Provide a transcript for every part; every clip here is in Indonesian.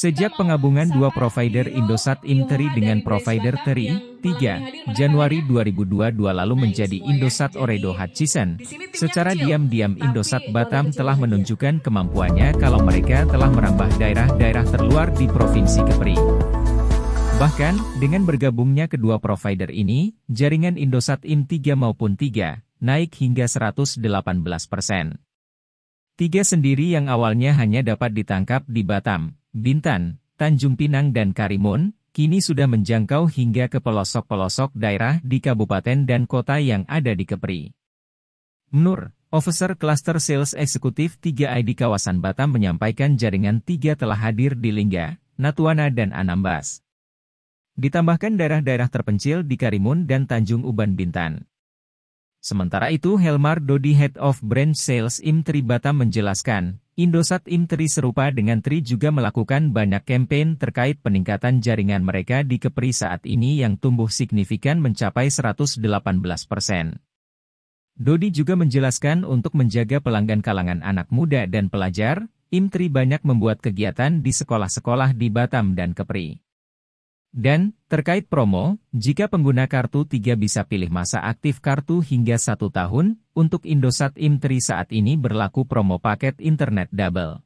Sejak penggabungan dua provider Indosat Interi dengan provider Teri, 3 Januari 2022 lalu menjadi Indosat Oredo Hutchison, secara diam-diam Indosat Batam telah menunjukkan kemampuannya kalau mereka telah merambah daerah-daerah terluar di Provinsi Kepri. Bahkan, dengan bergabungnya kedua provider ini, jaringan Indosat In 3 maupun 3, naik hingga 118 persen. Tiga sendiri yang awalnya hanya dapat ditangkap di Batam, Bintan, Tanjung Pinang dan Karimun, kini sudah menjangkau hingga ke pelosok-pelosok daerah di kabupaten dan kota yang ada di Kepri. Nur, Officer Cluster Sales Eksekutif 3I di kawasan Batam menyampaikan jaringan 3 telah hadir di Lingga, Natuana dan Anambas. Ditambahkan daerah-daerah terpencil di Karimun dan Tanjung Uban Bintan. Sementara itu Helmar Dodi Head of Brand Sales IM Batam menjelaskan, Indosat Intri serupa dengan Tri juga melakukan banyak campaign terkait peningkatan jaringan mereka di Kepri saat ini yang tumbuh signifikan mencapai 118 persen. Dodi juga menjelaskan untuk menjaga pelanggan kalangan anak muda dan pelajar, Imtri banyak membuat kegiatan di sekolah-sekolah di Batam dan Kepri. Dan, terkait promo, jika pengguna kartu 3 bisa pilih masa aktif kartu hingga satu tahun, untuk Indosat Imtri saat ini berlaku promo paket internet double.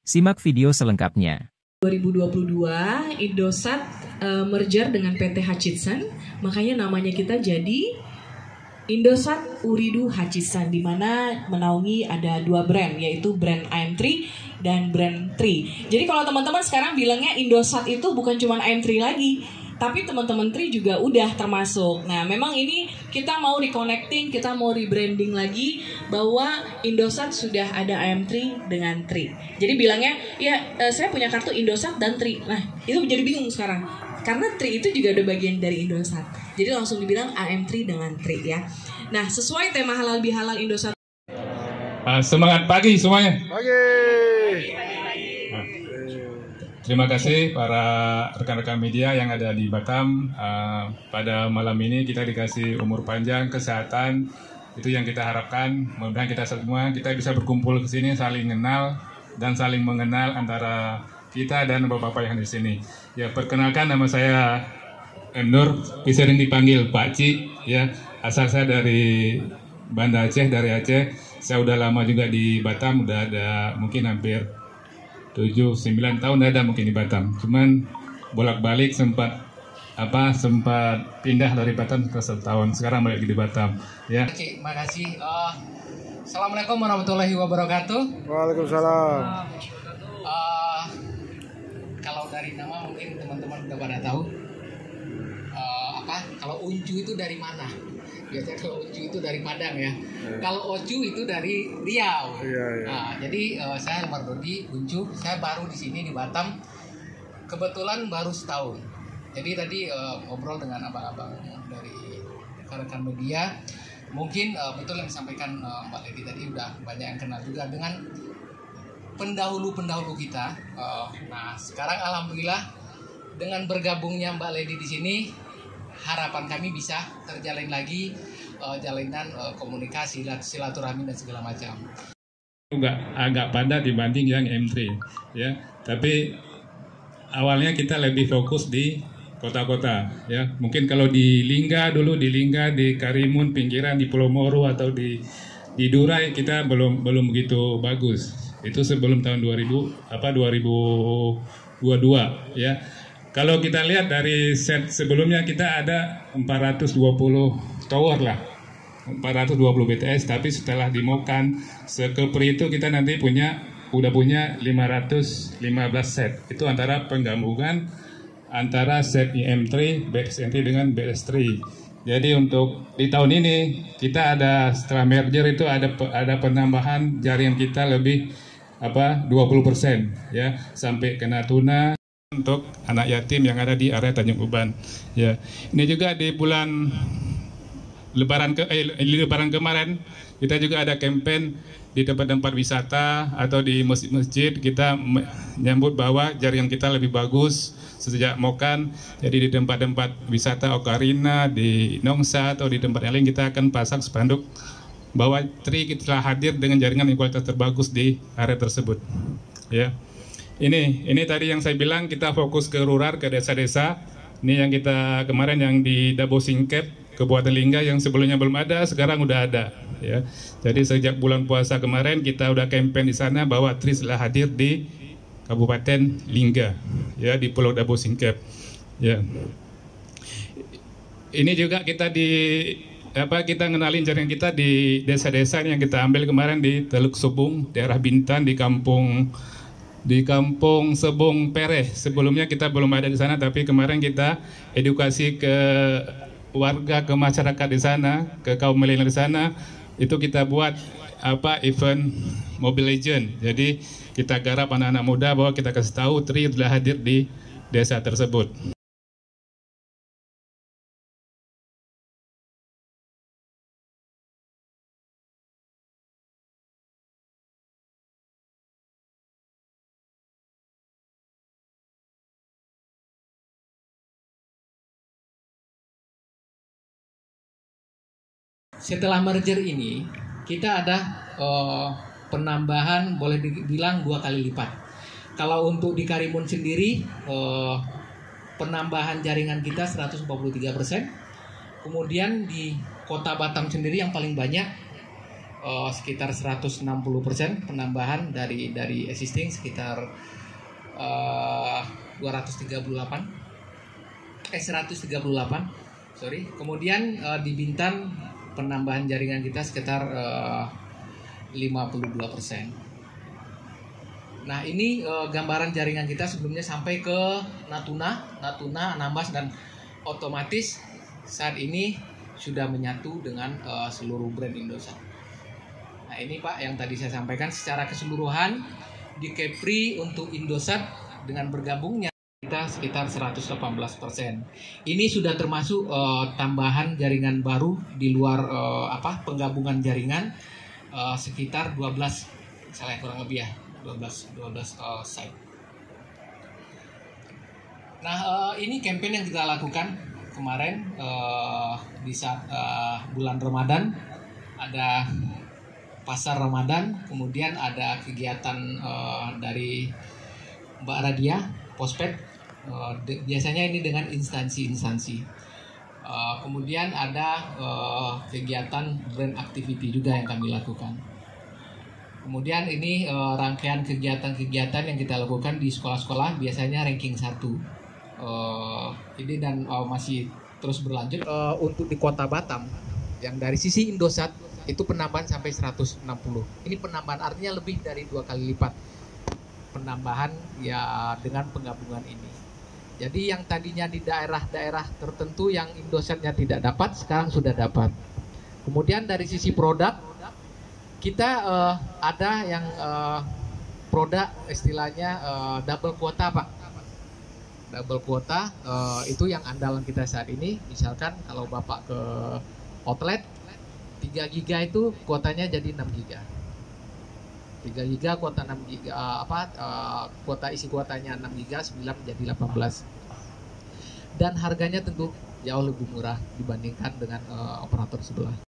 Simak video selengkapnya. 2022, Indosat uh, merger dengan PT Hutchison, makanya namanya kita jadi Indosat Uridu Hachisan di mana menaungi ada dua brand yaitu brand AM3 dan brand 3. Jadi kalau teman-teman sekarang bilangnya Indosat itu bukan cuma AM3 lagi, tapi teman-teman Tri juga udah termasuk. Nah, memang ini kita mau reconnecting, kita mau rebranding lagi bahwa Indosat sudah ada AM3 dengan Tri. Jadi bilangnya, ya eh, saya punya kartu Indosat dan Tri. Nah, itu menjadi bingung sekarang. Karena Tri itu juga ada bagian dari Indosat. Jadi langsung dibilang AM3 dengan Tri ya. Nah, sesuai tema halal bihalal Indosat. Uh, semangat pagi semuanya. Pagi. Nah, terima kasih para rekan-rekan media yang ada di Batam. Uh, pada malam ini kita dikasih umur panjang, kesehatan, itu yang kita harapkan. Mudah-mudahan kita semua kita bisa berkumpul ke sini saling kenal dan saling mengenal antara kita dan bapak-bapak yang di sini. Ya, perkenalkan nama saya Nur, bisa dipanggil Pak Ci, ya. Asal saya dari Banda Aceh, dari Aceh. Saya udah lama juga di Batam, udah ada mungkin hampir 7-9 tahun ada mungkin di Batam. Cuman bolak-balik sempat apa sempat pindah dari Batam ke setahun. Sekarang balik di Batam, ya. Oke, makasih. Uh, Assalamualaikum warahmatullahi wabarakatuh. Waalaikumsalam. Uh, kalau dari nama mungkin teman-teman udah pada tahu apa kalau uncu itu dari mana? Biasanya kalau uncu itu dari Padang ya, ya. kalau ocu itu dari Riau. Ya, ya. Nah, jadi uh, saya Lemar Dodi uncu saya baru di sini di Batam kebetulan baru setahun. Jadi tadi uh, ngobrol dengan abang-abang dari rekan-rekan media. Mungkin uh, betul yang disampaikan uh, Mbak Lady tadi udah banyak yang kenal juga dengan pendahulu-pendahulu kita. Uh, nah, sekarang alhamdulillah dengan bergabungnya Mbak Lady di sini, harapan kami bisa terjalin lagi uh, jalinan uh, komunikasi silaturahmi dan segala macam. Agak agak padat dibanding yang M3 ya. Tapi awalnya kita lebih fokus di kota-kota ya. Mungkin kalau di Lingga dulu di Lingga di Karimun pinggiran di Pulau Moro atau di di Durai kita belum belum begitu bagus. Itu sebelum tahun 2000 apa 2022 ya kalau kita lihat dari set sebelumnya kita ada 420 tower lah. 420 BTS tapi setelah dimokan sekepri itu kita nanti punya udah punya 515 set. Itu antara penggabungan antara set IM3 BXN3 dengan BS3. Jadi untuk di tahun ini kita ada setelah merger itu ada ada penambahan jaringan kita lebih apa 20% ya sampai ke Natuna untuk anak yatim yang ada di area Tanjung Uban. Ya, ini juga di bulan Lebaran ke eh, Lebaran kemarin kita juga ada campaign di tempat-tempat wisata atau di masjid-masjid kita menyambut bahwa jaringan kita lebih bagus sejak Mokan. Jadi di tempat-tempat wisata Okarina, di Nongsa atau di tempat yang lain kita akan pasang spanduk bahwa Tri telah hadir dengan jaringan yang kualitas terbagus di area tersebut. Ya. ini ini tadi yang saya bilang kita fokus ke rural ke desa-desa. Ini yang kita kemarin yang di Dabo Singkep Kabupaten Lingga yang sebelumnya belum ada, sekarang udah ada ya. Jadi sejak bulan puasa kemarin kita udah campaign di sana bahwa Tris telah hadir di Kabupaten Lingga ya di Pulau Dabo Singkep. Ya. Ini juga kita di apa kita ngenalin jaringan kita di desa-desa yang kita ambil kemarin di Teluk Subung, daerah Bintan di kampung di kampung Sebung Pereh. Sebelumnya kita belum ada di sana tapi kemarin kita edukasi ke warga ke masyarakat di sana, ke kaum milenial di sana itu kita buat apa event Mobile Legend. Jadi kita garap anak-anak muda bahwa kita kasih tahu Tri telah hadir di desa tersebut. Setelah merger ini kita ada uh, penambahan boleh dibilang dua kali lipat. Kalau untuk di Karimun sendiri uh, penambahan jaringan kita 143 persen. Kemudian di Kota Batam sendiri yang paling banyak uh, sekitar 160 persen penambahan dari dari existing sekitar uh, 238 eh 138 sorry. Kemudian uh, di Bintan penambahan jaringan kita sekitar eh, uh, 52 persen. Nah ini uh, gambaran jaringan kita sebelumnya sampai ke Natuna, Natuna, Anambas dan otomatis saat ini sudah menyatu dengan uh, seluruh brand Indosat. Nah ini Pak yang tadi saya sampaikan secara keseluruhan di Kepri untuk Indosat dengan bergabungnya kita sekitar 118 persen. Ini sudah termasuk uh, tambahan jaringan baru di luar uh, apa penggabungan jaringan uh, sekitar 12 misalnya kurang lebih ya 12 12 uh, site. Nah uh, ini campaign yang kita lakukan kemarin uh, di saat uh, bulan Ramadan ada pasar Ramadan, kemudian ada kegiatan uh, dari Mbak Radia Pospet Uh, biasanya ini dengan instansi-instansi. Uh, kemudian ada uh, kegiatan brand activity juga yang kami lakukan. Kemudian ini rangkaian kegiatan-kegiatan yang kita lakukan di sekolah-sekolah biasanya ranking satu. Uh, ini dan masih terus berlanjut untuk di Kota Batam yang dari sisi Indosat itu penambahan sampai 160. Ini penambahan artinya lebih dari dua kali lipat penambahan ya dengan penggabungan ini. Jadi yang tadinya di daerah-daerah tertentu yang Indosatnya tidak dapat, sekarang sudah dapat. Kemudian dari sisi produk, kita uh, ada yang uh, produk istilahnya uh, double kuota pak. Double kuota uh, itu yang andalan kita saat ini. Misalkan kalau bapak ke outlet, 3 giga itu kuotanya jadi 6 giga. 3 giga kuota 6 giga uh, apa uh, kuota isi kuotanya 6 giga 9 menjadi 18 dan harganya tentu jauh lebih murah dibandingkan dengan uh, operator sebelah